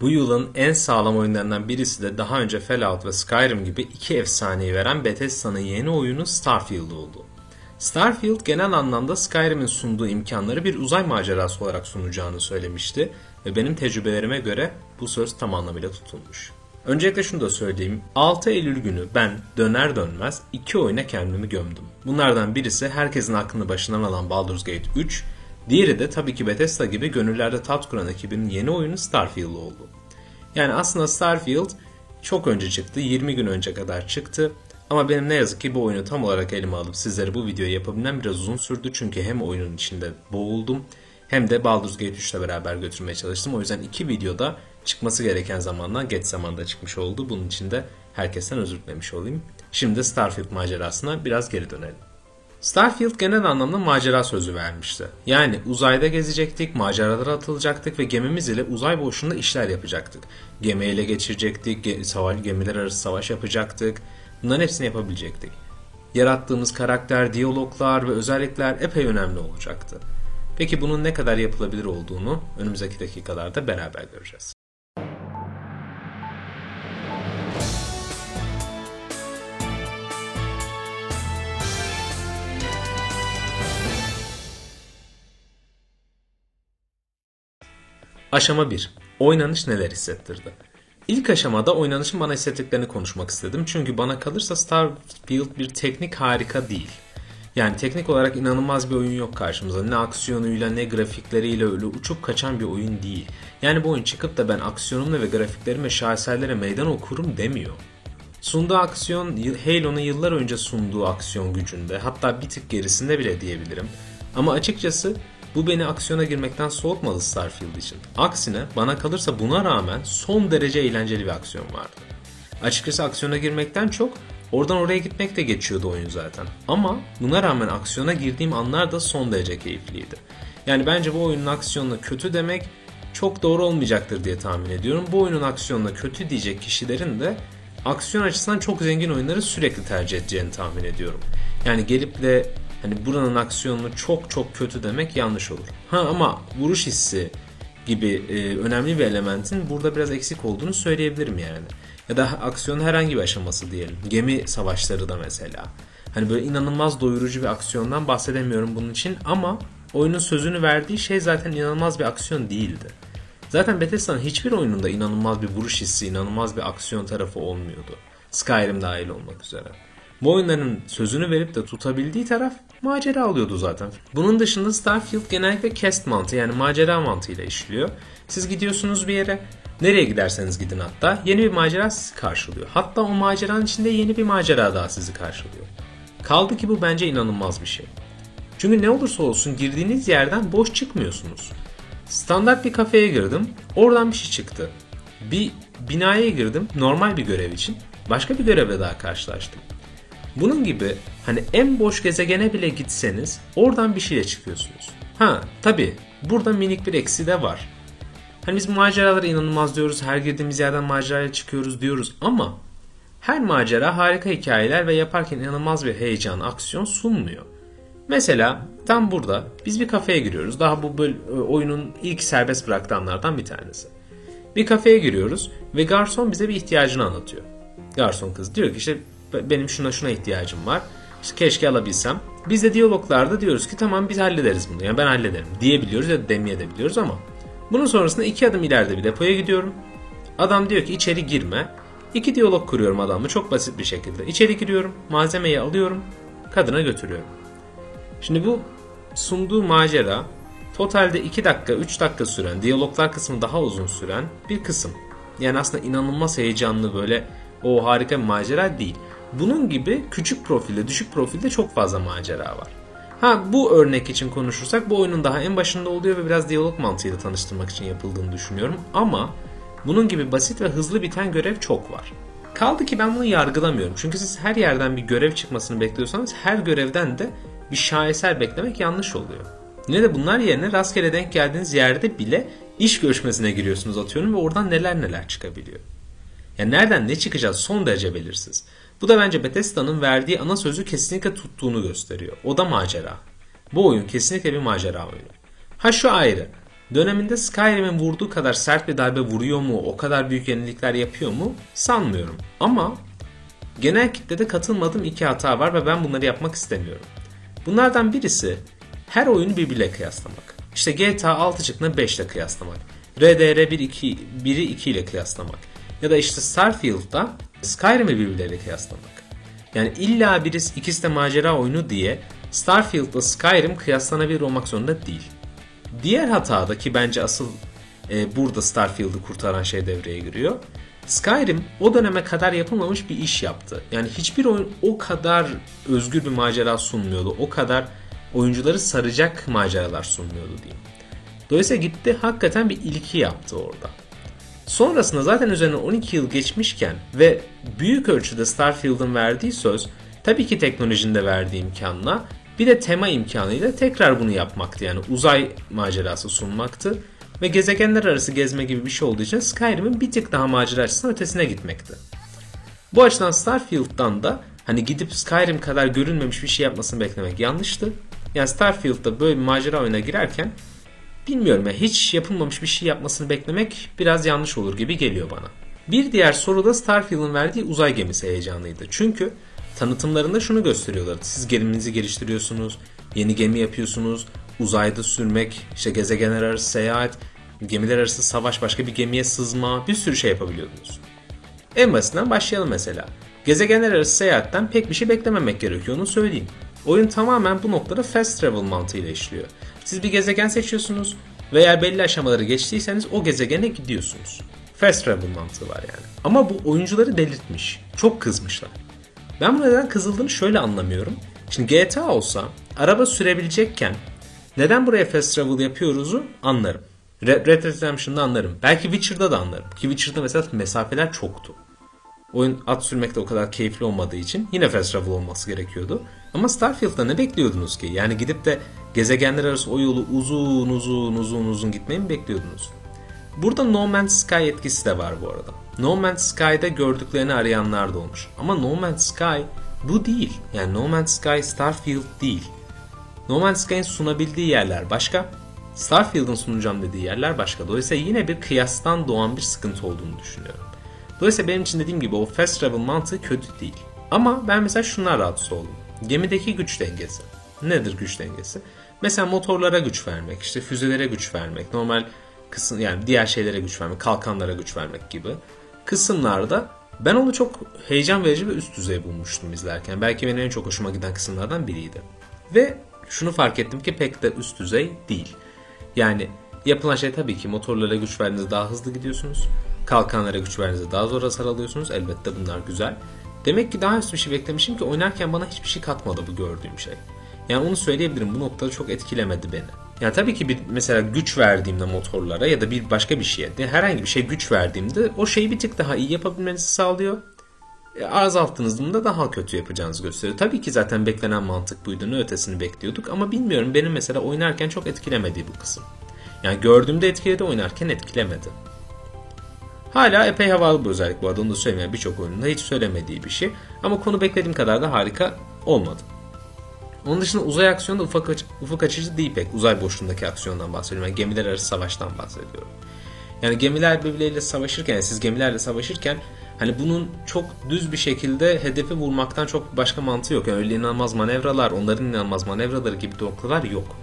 Bu yılın en sağlam oyunlarından birisi de daha önce Fallout ve Skyrim gibi iki efsaneyi veren Bethesda'nın yeni oyunu Starfield oldu. Starfield genel anlamda Skyrim'in sunduğu imkanları bir uzay macerası olarak sunacağını söylemişti ve benim tecrübelerime göre bu söz tam anlamıyla tutulmuş. Öncelikle şunu da söyleyeyim. 6 Eylül günü ben döner dönmez iki oyuna kendimi gömdüm. Bunlardan birisi herkesin aklını başından alan Baldur's Gate 3, diğeri de tabii ki Bethesda gibi gönüllerde tat kuran ekibinin yeni oyunu Starfield oldu. Yani aslında Starfield çok önce çıktı, 20 gün önce kadar çıktı. Ama benim ne yazık ki bu oyunu tam olarak elime alıp sizlere bu videoyu yapabilmem biraz uzun sürdü. Çünkü hem oyunun içinde boğuldum hem de Baldur's Gate 3 ile beraber götürmeye çalıştım. O yüzden iki videoda çıkması gereken zamandan geç zamanda çıkmış oldu. Bunun için de herkesten özür dilemiş olayım. Şimdi Starfield macerasına biraz geri dönelim. Starfield genel anlamda macera sözü vermişti. Yani uzayda gezecektik, maceralara atılacaktık ve gemimiz ile uzay boşluğunda işler yapacaktık. Gemi ele geçirecektik, ge- savaş, gemiler arası savaş yapacaktık. Bunların hepsini yapabilecektik. Yarattığımız karakter, diyaloglar ve özellikler epey önemli olacaktı. Peki bunun ne kadar yapılabilir olduğunu önümüzdeki dakikalarda beraber göreceğiz. Aşama 1. Oynanış neler hissettirdi? İlk aşamada oynanışın bana hissettiklerini konuşmak istedim. Çünkü bana kalırsa Starfield bir teknik harika değil. Yani teknik olarak inanılmaz bir oyun yok karşımıza. Ne aksiyonuyla ne grafikleriyle öyle uçup kaçan bir oyun değil. Yani bu oyun çıkıp da ben aksiyonumla ve grafiklerimle şaheserlere meydan okurum demiyor. Sunduğu aksiyon Halo'nun yıllar önce sunduğu aksiyon gücünde hatta bir tık gerisinde bile diyebilirim. Ama açıkçası bu beni aksiyona girmekten soğutmadı Starfield için. Aksine bana kalırsa buna rağmen son derece eğlenceli bir aksiyon vardı. Açıkçası aksiyona girmekten çok oradan oraya gitmek de geçiyordu oyun zaten. Ama buna rağmen aksiyona girdiğim anlar da son derece keyifliydi. Yani bence bu oyunun aksiyonuna kötü demek çok doğru olmayacaktır diye tahmin ediyorum. Bu oyunun aksiyonuna kötü diyecek kişilerin de aksiyon açısından çok zengin oyunları sürekli tercih edeceğini tahmin ediyorum. Yani gelip de hani buranın aksiyonunu çok çok kötü demek yanlış olur. Ha ama vuruş hissi gibi e, önemli bir elementin burada biraz eksik olduğunu söyleyebilirim yani. Ya da aksiyonun herhangi bir aşaması diyelim. Gemi savaşları da mesela. Hani böyle inanılmaz doyurucu bir aksiyondan bahsedemiyorum bunun için ama oyunun sözünü verdiği şey zaten inanılmaz bir aksiyon değildi. Zaten Bethesda'nın hiçbir oyununda inanılmaz bir vuruş hissi, inanılmaz bir aksiyon tarafı olmuyordu. Skyrim dahil olmak üzere. Bu oyunların sözünü verip de tutabildiği taraf macera alıyordu zaten. Bunun dışında Starfield genellikle cast mantığı yani macera mantığıyla işliyor. Siz gidiyorsunuz bir yere, nereye giderseniz gidin hatta yeni bir macera sizi karşılıyor. Hatta o maceranın içinde yeni bir macera daha sizi karşılıyor. Kaldı ki bu bence inanılmaz bir şey. Çünkü ne olursa olsun girdiğiniz yerden boş çıkmıyorsunuz. Standart bir kafeye girdim, oradan bir şey çıktı. Bir binaya girdim, normal bir görev için. Başka bir görevle daha karşılaştım. Bunun gibi hani en boş gezegene bile gitseniz oradan bir şeyle çıkıyorsunuz. Ha tabi burada minik bir eksi de var. Hani biz maceralara inanılmaz diyoruz, her girdiğimiz yerden maceraya çıkıyoruz diyoruz ama her macera harika hikayeler ve yaparken inanılmaz bir heyecan, aksiyon sunmuyor. Mesela tam burada biz bir kafeye giriyoruz. Daha bu böl- oyunun ilk serbest bıraktığı anlardan bir tanesi. Bir kafeye giriyoruz ve garson bize bir ihtiyacını anlatıyor. Garson kız diyor ki işte benim şuna şuna ihtiyacım var. İşte keşke alabilsem. Biz de diyaloglarda diyoruz ki tamam biz hallederiz bunu. Yani ben hallederim diyebiliyoruz ya da demeyebiliyoruz ama bunun sonrasında iki adım ileride bir depoya gidiyorum. Adam diyor ki içeri girme. İki diyalog kuruyorum adamla çok basit bir şekilde. İçeri giriyorum, malzemeyi alıyorum, kadına götürüyorum. Şimdi bu sunduğu macera totalde 2 dakika 3 dakika süren, diyaloglar kısmı daha uzun süren bir kısım. Yani aslında inanılmaz heyecanlı böyle o harika bir macera değil. Bunun gibi küçük profilde, düşük profilde çok fazla macera var. Ha bu örnek için konuşursak bu oyunun daha en başında oluyor ve biraz diyalog mantığıyla tanıştırmak için yapıldığını düşünüyorum. Ama bunun gibi basit ve hızlı biten görev çok var. Kaldı ki ben bunu yargılamıyorum. Çünkü siz her yerden bir görev çıkmasını bekliyorsanız her görevden de bir şaheser beklemek yanlış oluyor. Yine de bunlar yerine rastgele denk geldiğiniz yerde bile iş görüşmesine giriyorsunuz atıyorum ve oradan neler neler çıkabiliyor. Yani nereden ne çıkacağız son derece belirsiz. Bu da bence Bethesda'nın verdiği ana sözü kesinlikle tuttuğunu gösteriyor. O da macera. Bu oyun kesinlikle bir macera oyunu. Ha şu ayrı. Döneminde Skyrim'in vurduğu kadar sert bir darbe vuruyor mu, o kadar büyük yenilikler yapıyor mu sanmıyorum. Ama genel kitlede katılmadığım iki hata var ve ben bunları yapmak istemiyorum. Bunlardan birisi her oyunu birbiriyle kıyaslamak. İşte GTA 6 çıktığında 5 ile kıyaslamak. RDR 1 2 1'i 2 ile kıyaslamak. Ya da işte Starfield'da Skyrim'i birbirleriyle kıyaslamak. Yani illa birisi ikisi de macera oyunu diye Starfield'la Skyrim kıyaslanabilir olmak zorunda değil. Diğer hatada ki bence asıl e, burada Starfield'ı kurtaran şey devreye giriyor. Skyrim o döneme kadar yapılmamış bir iş yaptı. Yani hiçbir oyun o kadar özgür bir macera sunmuyordu. O kadar oyuncuları saracak maceralar sunmuyordu diyeyim. Dolayısıyla gitti hakikaten bir ilki yaptı orada. Sonrasında zaten üzerine 12 yıl geçmişken ve büyük ölçüde Starfield'ın verdiği söz tabii ki teknolojinin de verdiği imkanla bir de tema imkanıyla tekrar bunu yapmaktı. Yani uzay macerası sunmaktı ve gezegenler arası gezme gibi bir şey olduğu için Skyrim'in bir tık daha macera açısından ötesine gitmekti. Bu açıdan Starfield'dan da hani gidip Skyrim kadar görünmemiş bir şey yapmasını beklemek yanlıştı. Yani Starfield'da böyle bir macera oyuna girerken bilmiyorum ya hiç yapılmamış bir şey yapmasını beklemek biraz yanlış olur gibi geliyor bana. Bir diğer soru da Starfield'ın verdiği uzay gemisi heyecanıydı. Çünkü tanıtımlarında şunu gösteriyorlar. Siz geminizi geliştiriyorsunuz, yeni gemi yapıyorsunuz, uzayda sürmek, işte gezegenler arası seyahat, gemiler arası savaş, başka bir gemiye sızma, bir sürü şey yapabiliyordunuz. En basitinden başlayalım mesela. Gezegenler arası seyahatten pek bir şey beklememek gerekiyor onu söyleyeyim. Oyun tamamen bu noktada fast travel mantığıyla işliyor. Siz bir gezegen seçiyorsunuz ve eğer belli aşamaları geçtiyseniz o gezegene gidiyorsunuz. Fast travel mantığı var yani. Ama bu oyuncuları delirtmiş. Çok kızmışlar. Ben bu neden kızıldığını şöyle anlamıyorum. Şimdi GTA olsa araba sürebilecekken neden buraya fast travel yapıyoruzu anlarım. Red Dead Redemption'da anlarım. Belki Witcher'da da anlarım. Ki Witcher'da mesela mesafeler çoktu. Oyun at sürmekte o kadar keyifli olmadığı için yine fast travel olması gerekiyordu. Ama Starfield'da ne bekliyordunuz ki? Yani gidip de gezegenler arası o yolu uzun uzun uzun uzun gitmeyi mi bekliyordunuz? Burada No Man's Sky etkisi de var bu arada. No Man's Sky'da gördüklerini arayanlar da olmuş. Ama No Man's Sky bu değil. Yani No Man's Sky Starfield değil. No Man's Sky'in sunabildiği yerler başka. Starfield'ın sunacağım dediği yerler başka. Dolayısıyla yine bir kıyastan doğan bir sıkıntı olduğunu düşünüyorum. Dolayısıyla benim için dediğim gibi o fast travel mantığı kötü değil. Ama ben mesela şunlar rahatsız oldum. Gemideki güç dengesi. Nedir güç dengesi? Mesela motorlara güç vermek, işte füzelere güç vermek, normal kısım yani diğer şeylere güç vermek, kalkanlara güç vermek gibi kısımlarda ben onu çok heyecan verici ve üst düzey bulmuştum izlerken. Belki benim en çok hoşuma giden kısımlardan biriydi. Ve şunu fark ettim ki pek de üst düzey değil. Yani yapılan şey tabii ki motorlara güç verdiğinizde daha hızlı gidiyorsunuz. Kalkanlara güç verdiğinizde daha zor hasar alıyorsunuz. Elbette bunlar güzel. Demek ki daha üst bir şey beklemişim ki oynarken bana hiçbir şey katmadı bu gördüğüm şey. Yani onu söyleyebilirim. Bu noktada çok etkilemedi beni. Yani tabii ki bir mesela güç verdiğimde motorlara ya da bir başka bir şeye herhangi bir şey güç verdiğimde o şeyi bir tık daha iyi yapabilmenizi sağlıyor. E, azalttığınızda daha kötü yapacağınızı gösteriyor. Tabii ki zaten beklenen mantık buydu. Ne ötesini bekliyorduk ama bilmiyorum benim mesela oynarken çok etkilemedi bu kısım. Yani gördüğümde etkiledi oynarken etkilemedi. Hala epey havalı bir özellik bu arada onu da söylemeyen birçok oyununda hiç söylemediği bir şey. Ama konu beklediğim kadar da harika olmadı. Onun dışında uzay aksiyonu da ufak, aç ufak açıcı değil pek. Uzay boşluğundaki aksiyondan bahsediyorum. Yani gemiler arası savaştan bahsediyorum. Yani gemiler birbirleriyle savaşırken, yani siz gemilerle savaşırken hani bunun çok düz bir şekilde hedefi vurmaktan çok başka mantığı yok. Yani öyle inanılmaz manevralar, onların inanılmaz manevraları gibi noktalar yok.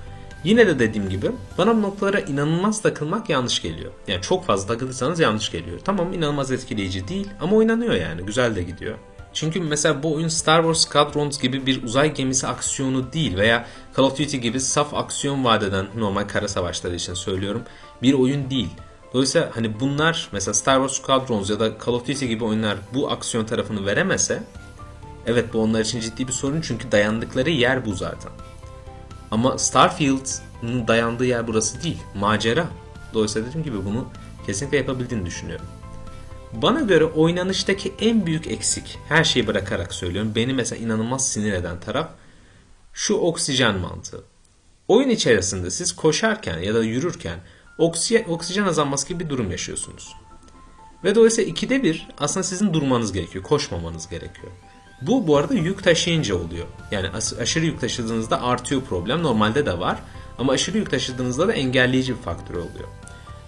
Yine de dediğim gibi bana bu noktalara inanılmaz takılmak yanlış geliyor. Yani çok fazla takılırsanız yanlış geliyor. Tamam inanılmaz etkileyici değil ama oynanıyor yani. Güzel de gidiyor. Çünkü mesela bu oyun Star Wars Squadrons gibi bir uzay gemisi aksiyonu değil veya Call of Duty gibi saf aksiyon vadeden normal kara savaşları için söylüyorum bir oyun değil. Dolayısıyla hani bunlar mesela Star Wars Squadrons ya da Call of Duty gibi oyunlar bu aksiyon tarafını veremese evet bu onlar için ciddi bir sorun çünkü dayandıkları yer bu zaten. Ama Starfield'ın dayandığı yer burası değil. Macera. Dolayısıyla dediğim gibi bunu kesinlikle yapabildiğini düşünüyorum. Bana göre oynanıştaki en büyük eksik, her şeyi bırakarak söylüyorum, beni mesela inanılmaz sinir eden taraf şu oksijen mantığı. Oyun içerisinde siz koşarken ya da yürürken oksijen, oksijen azalması gibi bir durum yaşıyorsunuz. Ve dolayısıyla ikide bir aslında sizin durmanız gerekiyor, koşmamanız gerekiyor. Bu bu arada yük taşıyınca oluyor. Yani aşırı yük taşıdığınızda artıyor problem. Normalde de var. Ama aşırı yük taşıdığınızda da engelleyici bir faktör oluyor.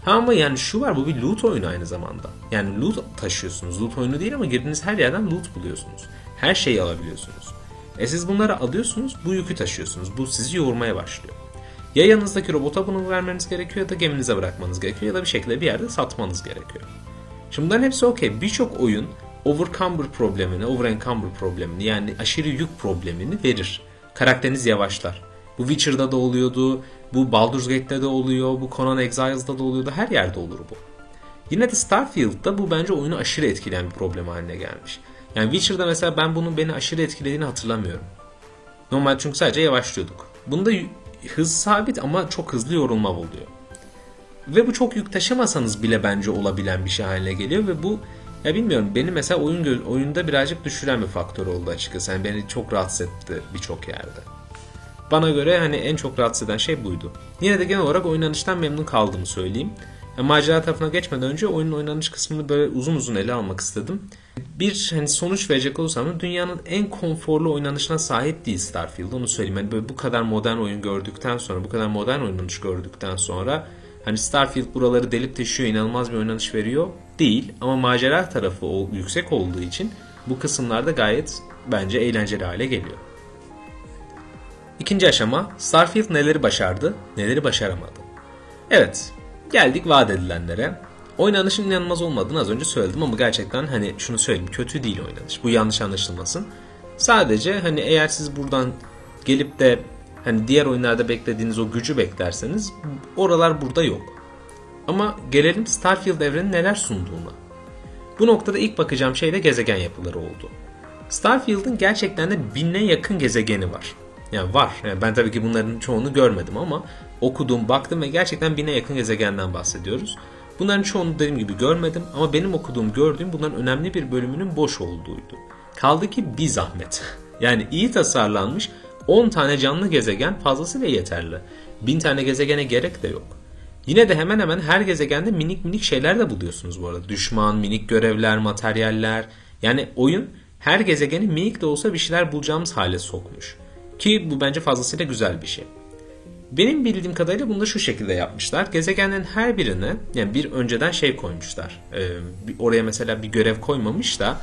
Ha ama yani şu var bu bir loot oyunu aynı zamanda. Yani loot taşıyorsunuz. Loot oyunu değil ama girdiğiniz her yerden loot buluyorsunuz. Her şeyi alabiliyorsunuz. E siz bunları alıyorsunuz, bu yükü taşıyorsunuz. Bu sizi yoğurmaya başlıyor. Ya yanınızdaki robota bunu vermeniz gerekiyor ya da geminize bırakmanız gerekiyor ya da bir şekilde bir yerde satmanız gerekiyor. Şimdi bunların hepsi okey. Birçok oyun overcumber problemini, overencumber problemini yani aşırı yük problemini verir. Karakteriniz yavaşlar. Bu Witcher'da da oluyordu, bu Baldur's Gate'de de oluyor, bu Conan Exiles'da da oluyordu, her yerde olur bu. Yine de Starfield'da bu bence oyunu aşırı etkileyen bir problem haline gelmiş. Yani Witcher'da mesela ben bunun beni aşırı etkilediğini hatırlamıyorum. Normal çünkü sadece yavaşlıyorduk. Bunda hız sabit ama çok hızlı yorulma oluyor. Ve bu çok yük taşımasanız bile bence olabilen bir şey haline geliyor ve bu ya bilmiyorum beni mesela oyun oyunda birazcık düşüren bir faktör oldu açıkçası. Yani beni çok rahatsız etti birçok yerde. Bana göre hani en çok rahatsız eden şey buydu. Yine de genel olarak oynanıştan memnun kaldığımı söyleyeyim. Yani macera tarafına geçmeden önce oyunun oynanış kısmını böyle uzun uzun ele almak istedim. Bir hani sonuç verecek olursam dünyanın en konforlu oynanışına sahip değil Starfield onu söyleyeyim. Yani böyle bu kadar modern oyun gördükten sonra, bu kadar modern oynanış gördükten sonra hani Starfield buraları delip taşıyor, inanılmaz bir oynanış veriyor değil. Ama macera tarafı o yüksek olduğu için bu kısımlarda gayet bence eğlenceli hale geliyor. İkinci aşama Starfield neleri başardı, neleri başaramadı. Evet, geldik vaat edilenlere. Oynanışın inanılmaz olmadığını az önce söyledim ama gerçekten hani şunu söyleyeyim kötü değil oynanış. Bu yanlış anlaşılmasın. Sadece hani eğer siz buradan gelip de hani diğer oyunlarda beklediğiniz o gücü beklerseniz oralar burada yok. Ama gelelim Starfield evrenin neler sunduğuna. Bu noktada ilk bakacağım şey de gezegen yapıları oldu. Starfield'ın gerçekten de binine yakın gezegeni var. Yani var. Yani ben tabii ki bunların çoğunu görmedim ama okudum, baktım ve gerçekten bine yakın gezegenden bahsediyoruz. Bunların çoğunu dediğim gibi görmedim ama benim okuduğum, gördüğüm bunların önemli bir bölümünün boş olduğuydu. Kaldı ki bir zahmet. Yani iyi tasarlanmış 10 tane canlı gezegen fazlası ve yeterli. 1000 tane gezegene gerek de yok. Yine de hemen hemen her gezegende minik minik şeyler de buluyorsunuz bu arada. Düşman, minik görevler, materyaller. Yani oyun her gezegeni minik de olsa bir şeyler bulacağımız hale sokmuş. Ki bu bence fazlasıyla güzel bir şey. Benim bildiğim kadarıyla bunu da şu şekilde yapmışlar. Gezegenlerin her birine yani bir önceden şey koymuşlar. Ee, oraya mesela bir görev koymamış da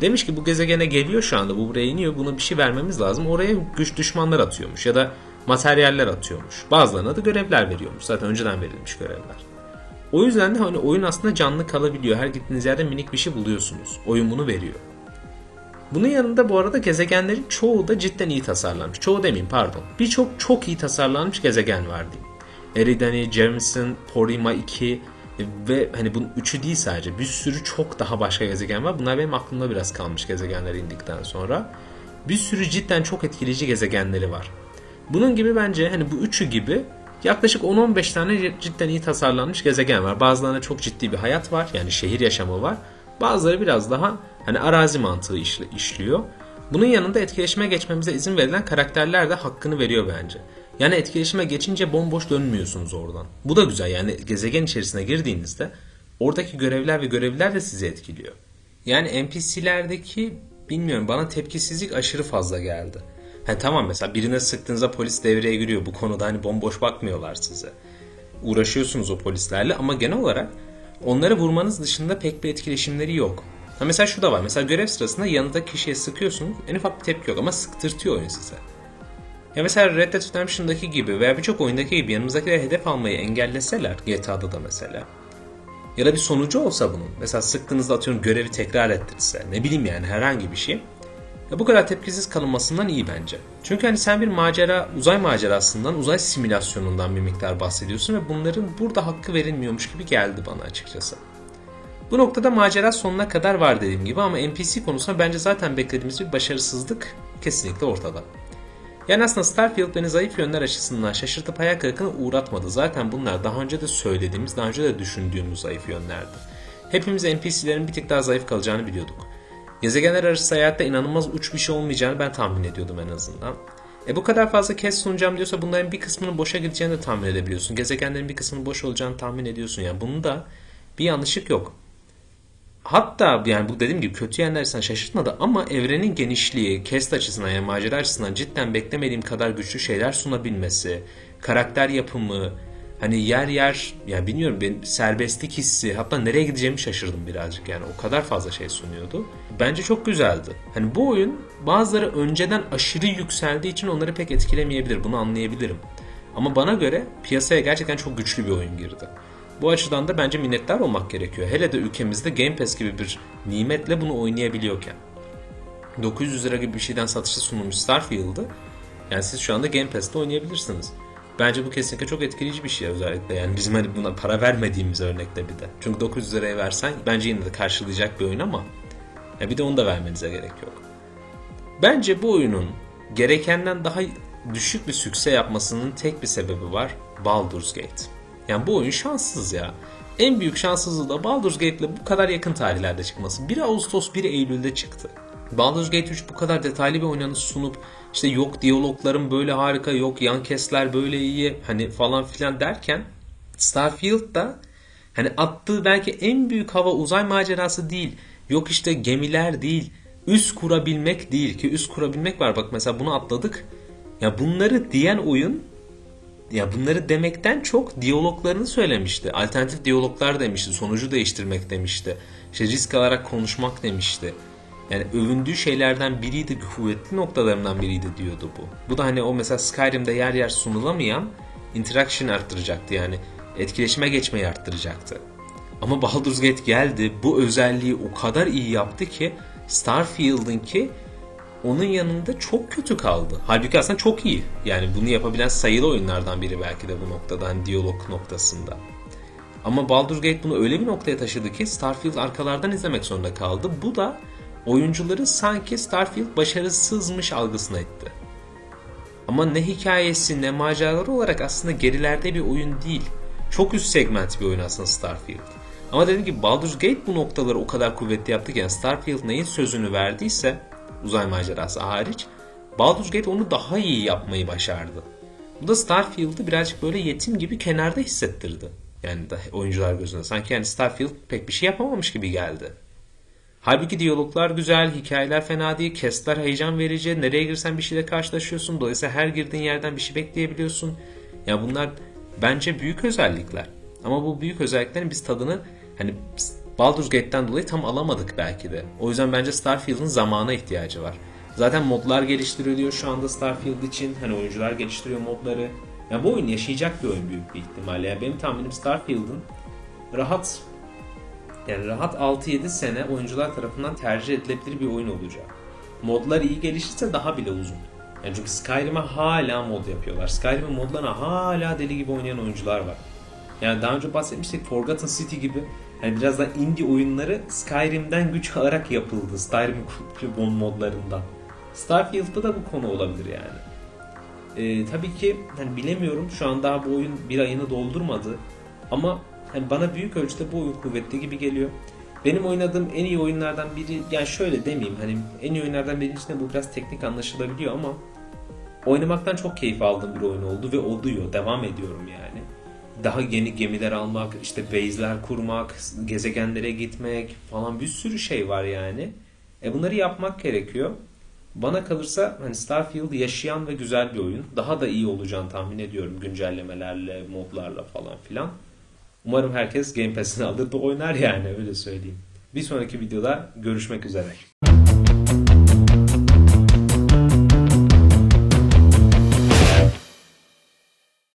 demiş ki bu gezegene geliyor şu anda bu buraya iniyor buna bir şey vermemiz lazım. Oraya güç düşmanlar atıyormuş ya da materyaller atıyormuş. Bazılarına da görevler veriyormuş. Zaten önceden verilmiş görevler. O yüzden de hani oyun aslında canlı kalabiliyor. Her gittiğiniz yerde minik bir şey buluyorsunuz. Oyun bunu veriyor. Bunun yanında bu arada gezegenlerin çoğu da cidden iyi tasarlanmış. Çoğu demeyeyim pardon. Birçok çok iyi tasarlanmış gezegen var diyeyim. Eridani, Jameson, Porima 2 ve hani bunun üçü değil sadece bir sürü çok daha başka gezegen var. Bunlar benim aklımda biraz kalmış gezegenler indikten sonra. Bir sürü cidden çok etkileyici gezegenleri var. Bunun gibi bence hani bu üçü gibi yaklaşık 10-15 tane cidden iyi tasarlanmış gezegen var. Bazılarında çok ciddi bir hayat var yani şehir yaşamı var. Bazıları biraz daha hani arazi mantığı işliyor. Bunun yanında etkileşime geçmemize izin verilen karakterler de hakkını veriyor bence. Yani etkileşime geçince bomboş dönmüyorsunuz oradan. Bu da güzel yani gezegen içerisine girdiğinizde oradaki görevler ve görevler de sizi etkiliyor. Yani NPC'lerdeki bilmiyorum bana tepkisizlik aşırı fazla geldi. Ha tamam mesela birine sıktığınızda polis devreye giriyor. Bu konuda hani bomboş bakmıyorlar size. Uğraşıyorsunuz o polislerle ama genel olarak onları vurmanız dışında pek bir etkileşimleri yok. Ha mesela şu da var. Mesela görev sırasında yanındaki kişiye sıkıyorsunuz. En ufak bir tepki yok ama sıktırtıyor oyun size. Ya mesela Red Dead Redemption'daki gibi veya birçok oyundaki gibi yanımızdakileri hedef almayı engelleseler GTA'da da mesela. Ya da bir sonucu olsa bunun. Mesela sıktığınızda atıyorum görevi tekrar ettirirse. Ne bileyim yani herhangi bir şey. Ya bu kadar tepkisiz kalınmasından iyi bence. Çünkü hani sen bir macera, uzay macerasından, uzay simülasyonundan bir miktar bahsediyorsun ve bunların burada hakkı verilmiyormuş gibi geldi bana açıkçası. Bu noktada macera sonuna kadar var dediğim gibi ama NPC konusunda bence zaten beklediğimiz bir başarısızlık kesinlikle ortada. Yani aslında Starfield beni zayıf yönler açısından şaşırtıp hayal kırıklığına uğratmadı. Zaten bunlar daha önce de söylediğimiz, daha önce de düşündüğümüz zayıf yönlerdi. Hepimiz NPC'lerin bir tık daha zayıf kalacağını biliyorduk. Gezegenler arası seyahatte inanılmaz uç bir şey olmayacağını ben tahmin ediyordum en azından. E bu kadar fazla kez sunacağım diyorsa bunların bir kısmının boşa gideceğini de tahmin edebiliyorsun. Gezegenlerin bir kısmının boş olacağını tahmin ediyorsun. Yani bunun da bir yanlışlık yok. Hatta yani bu dediğim gibi kötü yerler sana şaşırtmadı ama evrenin genişliği, cast açısından yani macera açısından cidden beklemediğim kadar güçlü şeyler sunabilmesi, karakter yapımı, hani yer yer yani bilmiyorum ben serbestlik hissi hatta nereye gideceğimi şaşırdım birazcık yani o kadar fazla şey sunuyordu. Bence çok güzeldi. Hani bu oyun bazıları önceden aşırı yükseldiği için onları pek etkilemeyebilir. Bunu anlayabilirim. Ama bana göre piyasaya gerçekten çok güçlü bir oyun girdi. Bu açıdan da bence minnettar olmak gerekiyor. Hele de ülkemizde Game Pass gibi bir nimetle bunu oynayabiliyorken. 900 lira gibi bir şeyden satışa sunulmuş Starfield'ı yani siz şu anda Game Pass'te oynayabilirsiniz. Bence bu kesinlikle çok etkileyici bir şey özellikle. Yani bizim hani buna para vermediğimiz örnekte bir de. Çünkü 900 liraya versen bence yine de karşılayacak bir oyun ama ya bir de onu da vermenize gerek yok. Bence bu oyunun gerekenden daha düşük bir sükse yapmasının tek bir sebebi var. Baldur's Gate. Yani bu oyun şanssız ya. En büyük şanssızlığı da Baldur's Gate'le bu kadar yakın tarihlerde çıkması. 1 Ağustos 1 Eylül'de çıktı. Baldur's Gate 3 bu kadar detaylı bir oynanış sunup işte yok diyalogların böyle harika yok yan kesler böyle iyi hani falan filan derken Starfield da hani attığı belki en büyük hava uzay macerası değil. Yok işte gemiler değil. Üst kurabilmek değil ki üst kurabilmek var. Bak mesela bunu atladık. Ya bunları diyen oyun ya bunları demekten çok diyaloglarını söylemişti. Alternatif diyaloglar demişti. Sonucu değiştirmek demişti. İşte risk alarak konuşmak demişti. Yani övündüğü şeylerden biriydi, kuvvetli noktalarından biriydi diyordu bu. Bu da hani o mesela Skyrim'de yer yer sunulamayan interaction arttıracaktı yani. Etkileşime geçmeyi arttıracaktı. Ama Baldur's Gate geldi. Bu özelliği o kadar iyi yaptı ki Starfield'ın ki onun yanında çok kötü kaldı. Halbuki aslında çok iyi. Yani bunu yapabilen sayılı oyunlardan biri belki de bu noktada, hani diyalog noktasında. Ama Baldur's Gate bunu öyle bir noktaya taşıdı ki Starfield arkalardan izlemek zorunda kaldı. Bu da oyuncuları sanki Starfield başarısızmış algısına etti. Ama ne hikayesi ne maceraları olarak aslında gerilerde bir oyun değil. Çok üst segment bir oyun aslında Starfield. Ama dediğim gibi Baldur's Gate bu noktaları o kadar kuvvetli yaptı ki Starfield neyin sözünü verdiyse uzay macerası hariç Baldur's Gate onu daha iyi yapmayı başardı. Bu da Starfield'ı birazcık böyle yetim gibi kenarda hissettirdi. Yani da oyuncular gözünde. Sanki yani Starfield pek bir şey yapamamış gibi geldi. Halbuki diyaloglar güzel, hikayeler fena değil, kestler heyecan verici, nereye girsen bir şeyle karşılaşıyorsun. Dolayısıyla her girdiğin yerden bir şey bekleyebiliyorsun. Ya yani bunlar bence büyük özellikler. Ama bu büyük özelliklerin biz tadını hani Baldur's Gate'den dolayı tam alamadık belki de. O yüzden bence Starfield'ın zamana ihtiyacı var. Zaten modlar geliştiriliyor şu anda Starfield için. Hani oyuncular geliştiriyor modları. Yani bu oyun yaşayacak bir oyun büyük bir ihtimalle. Yani benim tahminim Starfield'ın rahat yani rahat 6-7 sene oyuncular tarafından tercih edilebilir bir oyun olacak. Modlar iyi gelişirse daha bile uzun. Yani çünkü Skyrim'e hala mod yapıyorlar. Skyrim'in modlarına hala deli gibi oynayan oyuncular var. Yani daha önce bahsetmiştik Forgotten City gibi yani biraz da indie oyunları Skyrim'den güç alarak yapıldı. Skyrim modlarından. Starfield'da da bu konu olabilir yani. Ee, tabii ki hani bilemiyorum şu an daha bu oyun bir ayını doldurmadı. Ama hani bana büyük ölçüde bu oyun kuvvetli gibi geliyor. Benim oynadığım en iyi oyunlardan biri yani şöyle demeyeyim hani en iyi oyunlardan birinin içinde bu biraz teknik anlaşılabiliyor ama oynamaktan çok keyif aldığım bir oyun oldu ve oluyor. Devam ediyorum yani daha yeni gemiler almak, işte base'ler kurmak, gezegenlere gitmek falan bir sürü şey var yani. E bunları yapmak gerekiyor. Bana kalırsa hani Starfield yaşayan ve güzel bir oyun. Daha da iyi olacağını tahmin ediyorum güncellemelerle, modlarla falan filan. Umarım herkes Game Pass'ini alır da oynar yani öyle söyleyeyim. Bir sonraki videoda görüşmek üzere.